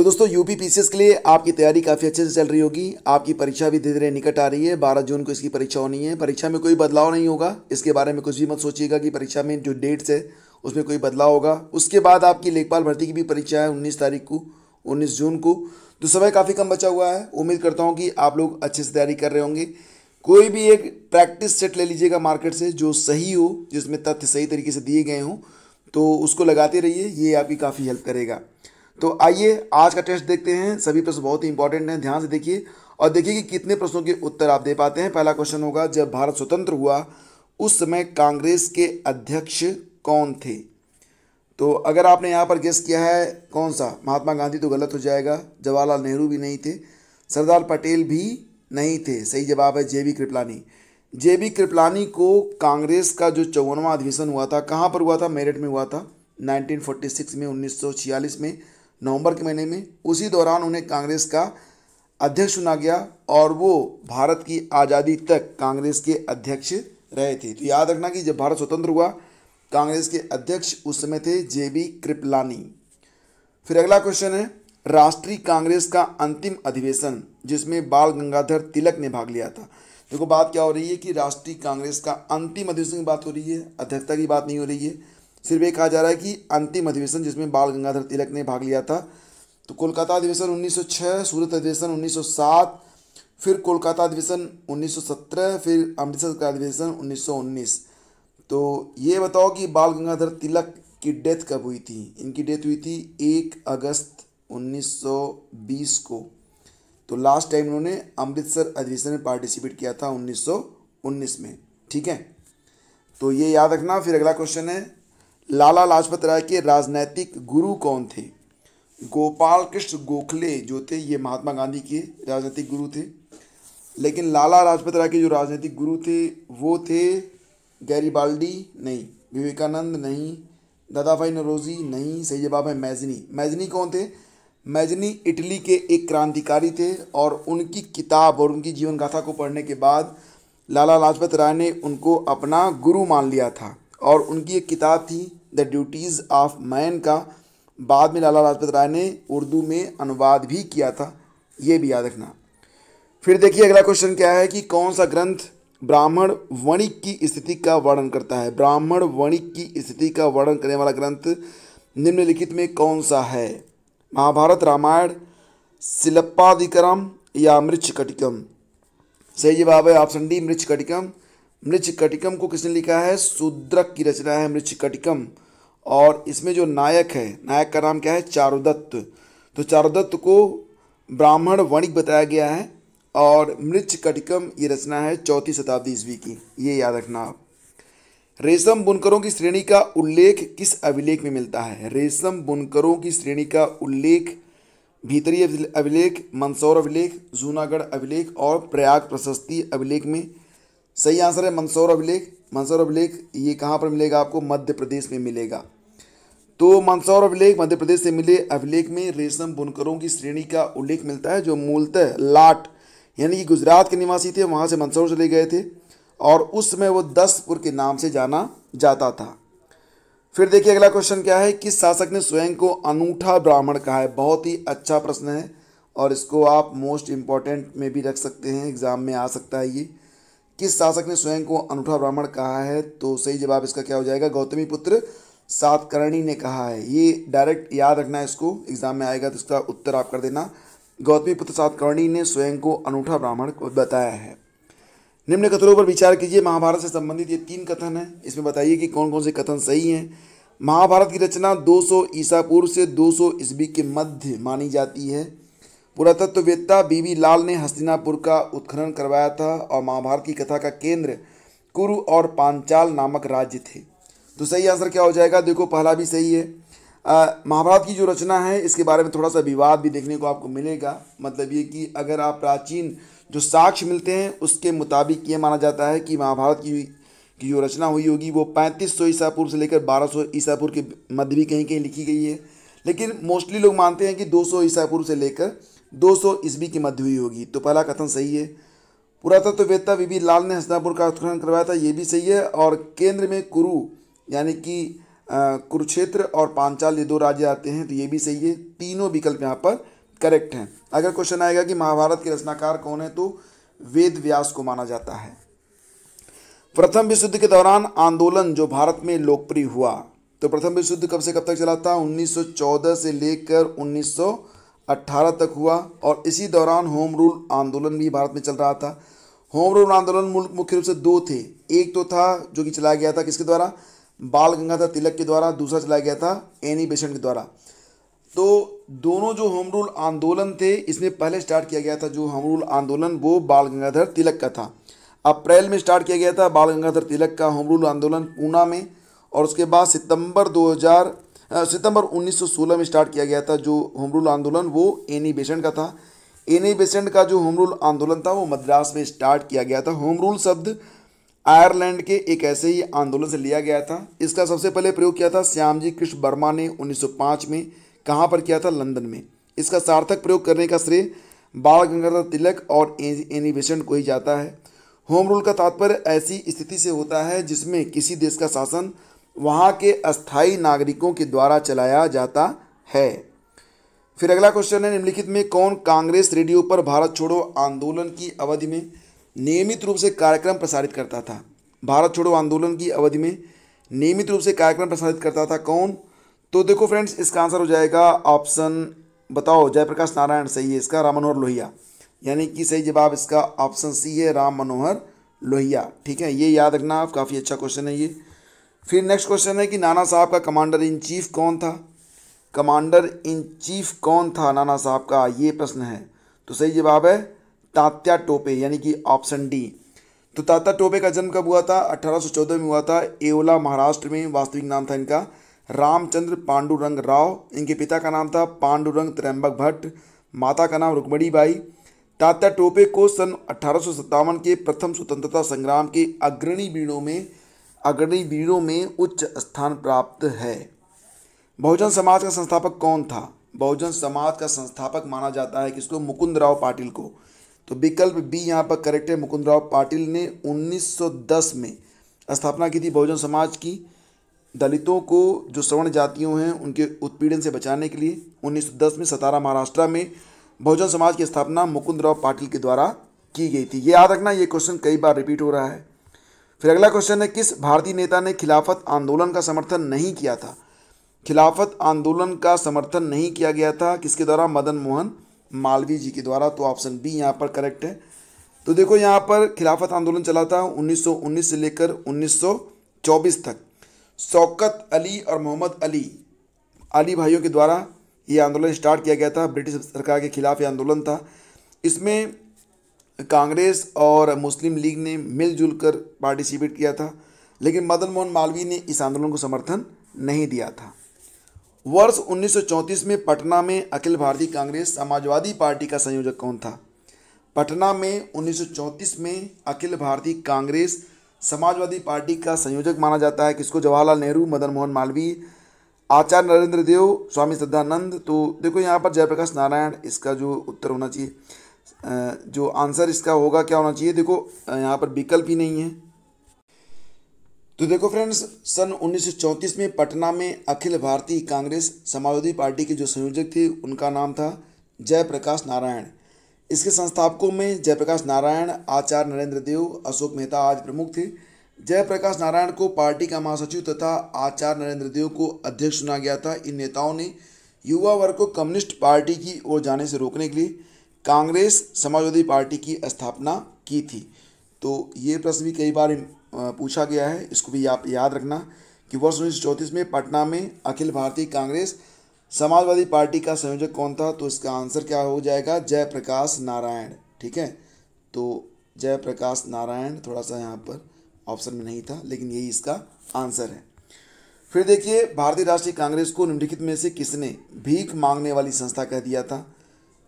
तो दोस्तों UP PCS के लिए आपकी तैयारी काफ़ी अच्छे से चल रही होगी। आपकी परीक्षा भी धीरे धीरे निकट आ रही है। बारह जून को इसकी परीक्षा होनी है। परीक्षा में कोई बदलाव नहीं होगा। इसके बारे में कुछ भी मत सोचिएगा कि परीक्षा में जो डेट्स है, उसमें कोई बदलाव होगा। उसके बाद आपकी लेखपाल भर्ती की भी परीक्षा है उन्नीस तारीख को, उन्नीस जून को। तो समय काफ़ी कम बचा हुआ है। उम्मीद करता हूँ कि आप लोग अच्छे से तैयारी कर रहे होंगे। कोई भी एक प्रैक्टिस सेट ले लीजिएगा मार्केट से, जो सही हो, जिसमें तथ्य सही तरीके से दिए गए हों तो उसको लगाते रहिए। ये आपकी काफ़ी हेल्प करेगा। तो आइए आज का टेस्ट देखते हैं। सभी प्रश्न बहुत ही इंपॉर्टेंट हैं, ध्यान से देखिए। और देखिए कि कितने प्रश्नों के उत्तर आप दे पाते हैं। पहला क्वेश्चन होगा, जब भारत स्वतंत्र हुआ, उस समय कांग्रेस के अध्यक्ष कौन थे? तो अगर आपने यहाँ पर गेस किया है, कौन सा? महात्मा गांधी तो गलत हो जाएगा, जवाहरलाल नेहरू भी नहीं थे, सरदार पटेल भी नहीं थे। सही जवाब है J B Kripalani. J B Kripalani को कांग्रेस का जो चौवनवा अधिवेशन हुआ था, कहाँ पर हुआ था? मेरठ में हुआ था 1946 में 1946 में। नवंबर के महीने में, उसी दौरान उन्हें कांग्रेस का अध्यक्ष चुना गया और वो भारत की आज़ादी तक कांग्रेस के अध्यक्ष रहे थे। तो याद रखना कि जब भारत स्वतंत्र हुआ, कांग्रेस के अध्यक्ष उस समय थे जे बी कृपलानी। फिर अगला क्वेश्चन है, राष्ट्रीय कांग्रेस का अंतिम अधिवेशन, जिसमें बाल गंगाधर तिलक ने भाग लिया था। देखो, बात क्या हो रही है कि राष्ट्रीय कांग्रेस का अंतिम अधिवेशन की बात हो रही है, अध्यक्षता की बात नहीं हो रही है। सिर्फ़ ये कहा जा रहा है कि अंतिम अधिवेशन जिसमें बाल गंगाधर तिलक ने भाग लिया था तो कोलकाता अधिवेशन 1906 सूरत अधिवेशन 1907 फिर कोलकाता अधिवेशन 1917 फिर अमृतसर का अधिवेशन 1919 तो ये बताओ कि बाल गंगाधर तिलक की डेथ कब हुई थी? इनकी डेथ हुई थी एक अगस्त 1920 को। तो लास्ट टाइम उन्होंने अमृतसर अधिवेशन में पार्टिसिपेट किया था 1919 में। ठीक है? तो ये याद रखना, फिर अगला क्वेश्चन है लाला लाजपत राय के राजनैतिक गुरु कौन थे? गोपाल कृष्ण गोखले जो थे, ये महात्मा गांधी के राजनीतिक गुरु थे। लेकिन लाला लाजपत राय के जो राजनीतिक गुरु थे, वो थे गैरीबाल्डी, नहीं, विवेकानंद, नहीं दादा भाई नरोजी, नहीं, सही जवाब है मैजनी। मैजनी कौन थे? मैजनी इटली के एक क्रांतिकारी थे और उनकी किताब और उनकी जीवन गाथा को पढ़ने के बाद लाला लाजपत राय ने उनको अपना गुरु मान लिया था और उनकी एक किताब थी द ड्यूटीज़ ऑफ़ मैन का बाद में लाला लाजपत राय ने उर्दू में अनुवाद भी किया था, ये भी याद रखना। फिर देखिए अगला क्वेश्चन क्या है कि कौन सा ग्रंथ ब्राह्मण वणिक की स्थिति का वर्णन करता है? ब्राह्मण वणिक की स्थिति का वर्णन करने वाला ग्रंथ निम्नलिखित में कौन सा है? महाभारत रामायण शिल्पाधिकरम या मृक्ष कटिकम सही जवाब है ऑप्शन डी मृक्ष कटिकम मृक्ष कटिकम को किसने लिखा है? शूद्रक की रचना है मृक्ष कटिकम और इसमें जो नायक है, नायक का नाम क्या है? चारुदत्त। तो चारुदत्त को ब्राह्मण वणिक बताया गया है और मृक्ष कटिकम ये रचना है चौथी शताब्दी ईस्वी की। ये याद रखना आप। रेशम बुनकरों की श्रेणी का उल्लेख किस अभिलेख में मिलता है? रेशम बुनकरों की श्रेणी का उल्लेख, भीतरी अभिलेख, मंदसौर अभिलेख, जूनागढ़ अभिलेख और प्रयाग प्रशस्ति अभिलेख में सही आंसर है मंदसौर अभिलेख। मंदसौर अभिलेख, ये कहाँ पर मिलेगा आपको? मध्य प्रदेश में मिलेगा। तो मंदसौर अभिलेख, मध्य प्रदेश से मिले अभिलेख में रेशम बुनकरों की श्रेणी का उल्लेख मिलता है, जो मूलतः लाट, यानी कि गुजरात के निवासी थे, वहाँ से मंदसौर चले गए थे, और उस समय वो दसपुर के नाम से जाना जाता था। फिर देखिए अगला क्वेश्चन क्या है? किस शासक ने स्वयं को अनूठा ब्राह्मण कहा है? बहुत ही अच्छा प्रश्न है, और इसको आप मोस्ट इंपॉर्टेंट में भी रख सकते हैं एग्ज़ाम में आ सकता है ये। किस शासक ने स्वयं को अनूठा ब्राह्मण कहा है? तो सही जवाब इसका क्या हो जाएगा? गौतमी पुत्र सातकर्णी ने कहा है। ये डायरेक्ट याद रखना है इसको। एग्ज़ाम में आएगा तो इसका उत्तर आप कर देना। गौतमी पुत्र सातकर्णी ने स्वयं को अनूठा ब्राह्मण को बताया है। निम्न कथनों पर विचार कीजिए। महाभारत से संबंधित ये तीन कथन हैं। इसमें बताइए कि कौन कौन से कथन सही हैं। महाभारत की रचना 200 ईसा पूर्व से 200 ईस्वी के मध्य मानी जाती है। पुरातत्ववेत्ता बीबी लाल ने हस्तिनापुर का उत्खनन करवाया था और महाभारत की कथा का केंद्र कुरु और पांचाल नामक राज्य थे। तो सही आंसर क्या हो जाएगा? देखो, पहला भी सही है। महाभारत की जो रचना है, इसके बारे में थोड़ा सा विवाद भी देखने को आपको मिलेगा। मतलब ये कि अगर आप प्राचीन जो साक्ष्य मिलते हैं, उसके मुताबिक ये माना जाता है कि महाभारत की की जो रचना हुई होगी, वो पैंतीस सौ ईसा पूर्व से लेकर बारह सौ ईसा पूर्व के मध्य भी कहीं कहीं लिखी गई है। लेकिन मोस्टली लोग मानते हैं कि दो सौ ईसा पूर्व से लेकर 200 ईस्वी की मध्य हुई होगी। तो पहला कथन सही है। पुरातत्व पुरातत्ववेत्ता वीबी लाल ने हस्तिनापुर का उत्खनन करवाया था, ये भी सही है। और केंद्र में कुरु, यानी कि कुरुक्षेत्र और पांचाल, ये दो राज्य आते हैं तो ये भी सही है। तीनों विकल्प यहाँ पर करेक्ट हैं। अगर क्वेश्चन आएगा कि महाभारत के रचनाकार कौन है तो वेद व्यास को माना जाता है। प्रथम विश्व युद्ध के दौरान आंदोलन, जो भारत में लोकप्रिय हुआ तो प्रथम विश्व युद्ध कब से कब तक चला था? 1914 से लेकर 1918 तक हुआ और इसी दौरान होम रूल आंदोलन भी भारत में चल रहा था। होम रूल आंदोलन मुख्य रूप से दो थे। एक तो था जो कि चलाया गया था किसके द्वारा? बाल गंगाधर तिलक के द्वारा, दूसरा चलाया गया था एनी बेसेंट के द्वारा। तो दोनों जो होम रूल आंदोलन थे, इसमें पहले स्टार्ट किया गया था जो होम रूल आंदोलन, वो बाल गंगाधर तिलक का था। अप्रैल में स्टार्ट किया गया था बाल गंगाधर तिलक का होम रूल आंदोलन पूना में और उसके बाद सितंबर 2000 सितंबर 1916 में स्टार्ट किया गया था जो होम रूल आंदोलन, वो एनी बेसेंट का था। एनी बेसेंट का जो होम रूल आंदोलन था, वो मद्रास में स्टार्ट किया गया था। होम रूल शब्द आयरलैंड के एक ऐसे ही आंदोलन से लिया गया था। इसका सबसे पहले प्रयोग किया था श्यामजी कृष्ण वर्मा ने 1905 में, कहाँ पर किया था? लंदन में। इसका सार्थक प्रयोग करने का श्रेय बाल गंगाधर तिलक और एनी बेसेंट को ही जाता है। होम रूल का तात्पर्य ऐसी स्थिति से होता है जिसमें किसी देश का शासन वहाँ के अस्थायी नागरिकों के द्वारा चलाया जाता है। फिर अगला क्वेश्चन है, निम्नलिखित में कौन कांग्रेस रेडियो पर भारत छोड़ो आंदोलन की अवधि में नियमित रूप से कार्यक्रम प्रसारित करता था? भारत छोड़ो आंदोलन की अवधि में नियमित रूप से कार्यक्रम प्रसारित करता था कौन? तो देखो फ्रेंड्स इसका आंसर हो जाएगा ऑप्शन बताओ, जयप्रकाश नारायण, सही है इसका, राम मनोहर लोहिया। यानी कि सही जवाब इसका ऑप्शन सी है, राम मनोहर लोहिया। ठीक है, ये याद रखना आप काफ़ी अच्छा क्वेश्चन है ये। फिर नेक्स्ट क्वेश्चन है कि नाना साहब का कमांडर इन चीफ कौन था? कमांडर इन चीफ कौन था नाना साहब का? ये प्रश्न है। तो सही जवाब है तात्या टोपे, यानी कि ऑप्शन डी तो तात्या टोपे का जन्म कब हुआ था? 1814 में हुआ था। एओला, महाराष्ट्र में वास्तविक नाम था इनका। रामचंद्र पांडुरंग राव, इनके पिता का नाम था पांडुरंग त्र्यंबक भट्ट, माता का नाम रुक्मणी बाई। तात्या टोपे को सन अठारह सौ सत्तावन के प्रथम स्वतंत्रता संग्राम के अग्रणी वीरों में अग्रणी वीरों में उच्च स्थान प्राप्त है। बहुजन समाज का संस्थापक कौन था? बहुजन समाज का संस्थापक माना जाता है किसको? मुकुंद राव पाटिल को। तो विकल्प बी यहाँ पर करेक्ट है। मुकुंद राव पाटिल ने 1910 में स्थापना की थी बहुजन समाज की। दलितों को जो सवर्ण जातियों हैं, उनके उत्पीड़न से बचाने के लिए 1910 में सतारा महाराष्ट्र में बहुजन समाज की स्थापना मुकुंद राव पाटिल के द्वारा की गई थी। ये याद रखना, ये क्वेश्चन कई बार रिपीट हो रहा है। फिर अगला क्वेश्चन है, किस भारतीय नेता ने खिलाफत आंदोलन का समर्थन नहीं किया था? खिलाफत आंदोलन का समर्थन नहीं किया गया था किसके द्वारा? मदन मोहन मालवीय जी के द्वारा। तो ऑप्शन बी यहाँ पर करेक्ट है। तो देखो यहाँ पर खिलाफत आंदोलन चला था 1919 से लेकर 1924 तक। शौकत अली और मोहम्मद अली अली भाइयों के द्वारा ये आंदोलन स्टार्ट किया गया था। ब्रिटिश सरकार के खिलाफ ये आंदोलन था। इसमें कांग्रेस और मुस्लिम लीग ने मिलजुल कर पार्टिसिपेट किया था, लेकिन मदन मोहन मालवीय ने इस आंदोलन को समर्थन नहीं दिया था। वर्ष 1934 में पटना में अखिल भारतीय कांग्रेस समाजवादी पार्टी का संयोजक कौन था? पटना में 1934 में अखिल भारतीय कांग्रेस समाजवादी पार्टी का संयोजक माना जाता है, किसको? जवाहरलाल नेहरू, मदन मोहन मालवीय, आचार्य नरेंद्र देव, स्वामी श्रद्धानंद तो देखो यहाँ पर जयप्रकाश नारायण, इसका जो उत्तर होना चाहिए। जो आंसर इसका होगा क्या होना चाहिए? देखो यहाँ पर विकल्प ही नहीं है। तो देखो फ्रेंड्स, सन 1934 में पटना में अखिल भारतीय कांग्रेस समाजवादी पार्टी के जो संयोजक थे, उनका नाम था जयप्रकाश नारायण। इसके संस्थापकों में जयप्रकाश नारायण, आचार्य नरेंद्र देव, अशोक मेहता आज प्रमुख थे। जयप्रकाश नारायण को पार्टी का महासचिव तथा आचार्य नरेंद्र देव को अध्यक्ष चुना गया था। इन नेताओं ने युवा वर्ग को कम्युनिस्ट पार्टी की ओर जाने से रोकने के लिए कांग्रेस समाजवादी पार्टी की स्थापना की थी। तो ये प्रश्न भी कई बार पूछा गया है। इसको भी आप याद रखना कि वर्ष उन्नीस सौ चौंतीस में पटना में अखिल भारतीय कांग्रेस समाजवादी पार्टी का संयोजक कौन था? तो इसका आंसर क्या हो जाएगा? जयप्रकाश नारायण, ठीक है? तो जयप्रकाश नारायण थोड़ा सा यहाँ पर ऑप्शन में नहीं था, लेकिन यही इसका आंसर है। फिर देखिए, भारतीय राष्ट्रीय कांग्रेस को निम्नलिखित में से किसने भीख मांगने वाली संस्था कह दिया था?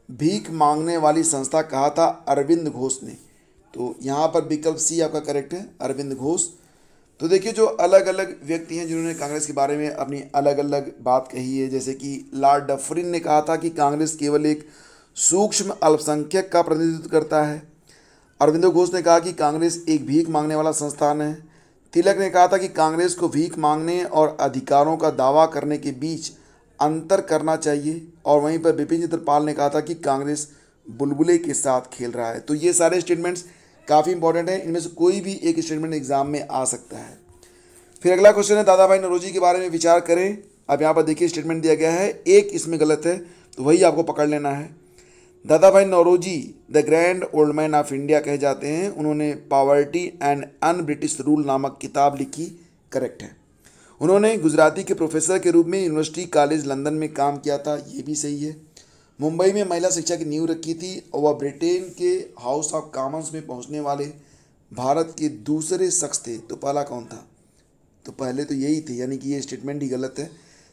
भीख मांगने वाली संस्था कहा था अरविंद घोष ने। तो यहाँ पर विकल्प सी आपका करेक्ट है, अरविंद घोष। तो देखिए जो अलग अलग व्यक्ति हैं जिन्होंने कांग्रेस के बारे में अपनी अलग अलग बात कही है, जैसे कि लॉर्ड डफरिन ने कहा था कि कांग्रेस केवल एक सूक्ष्म अल्पसंख्यक का प्रतिनिधित्व करता है। अरविंद घोष ने कहा कि कांग्रेस एक भीख मांगने वाला संस्थान है। तिलक ने कहा था कि कांग्रेस को भीख मांगने और अधिकारों का दावा करने के बीच अंतर करना चाहिए। और वहीं पर बिपिन चंद्र पाल ने कहा था कि कांग्रेस बुलबुले के साथ खेल रहा है। तो ये सारे स्टेटमेंट्स काफ़ी इंपॉर्टेंट हैं। इनमें से कोई भी एक स्टेटमेंट एग्ज़ाम में आ सकता है। फिर अगला क्वेश्चन है दादा भाई नरोजी के बारे में विचार करें। अब यहाँ पर देखिए स्टेटमेंट दिया गया है। एक इसमें गलत है तो वही आपको पकड़ लेना है। Dadabhai Naoroji the grand old man of India कहे जाते हैं। उन्होंने poverty and un British rule नामक किताब लिखी। करेक्ट है। उन्होंने गुजराती के प्रोफेसर के रूप में यूनिवर्सिटी कॉलेज लंदन में काम किया था। ये भी सही है। मुंबई में महिला शिक्षा की नींव रखी थी और वह ब्रिटेन के हाउस ऑफ़ कॉमन्स में पहुँचने वाले भारत के दूसरे शख्स थे। तो पहला कौन था? तो पहले तो यही थे, यानी कि ये स्टेटमेंट ही गलत है।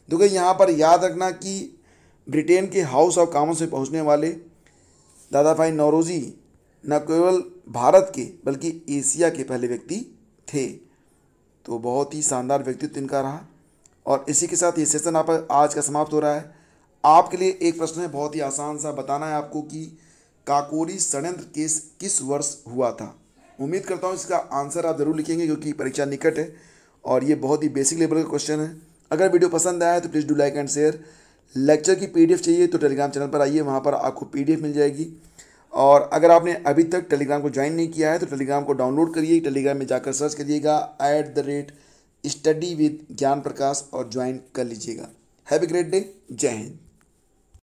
देखो यहाँ पर याद रखना कि ब्रिटेन के हाउस ऑफ़ कॉमन्स में पहुँचने वाले दादा भाई नौरोजी न केवल भारत के, बल्कि एशिया के पहले व्यक्ति थे। तो बहुत ही शानदार व्यक्तित्व इनका रहा। और इसी के साथ ये सेशन आप, आज का समाप्त हो रहा है। आपके लिए एक प्रश्न है, बहुत ही आसान सा बताना है आपको कि काकोरी षडयंत्र केस किस वर्ष हुआ था? उम्मीद करता हूँ इसका आंसर आप ज़रूर लिखेंगे, क्योंकि परीक्षा निकट है और ये बहुत ही बेसिक लेवल का क्वेश्चन है। अगर वीडियो पसंद आया तो please do like and share lecture की पीडीएफ चाहिए तो टेलीग्राम चैनल पर आइए, वहाँ पर आपको पीडीएफ मिल जाएगी। और अगर आपने अभी तक टेलीग्राम को ज्वाइन नहीं किया है तो टेलीग्राम को डाउनलोड करिए टेलीग्राम में जाकर सर्च करिएगा at the rate study with Gyan Prakash और ज्वाइन कर लीजिएगा। हैव ग्रेट डे जय हिंद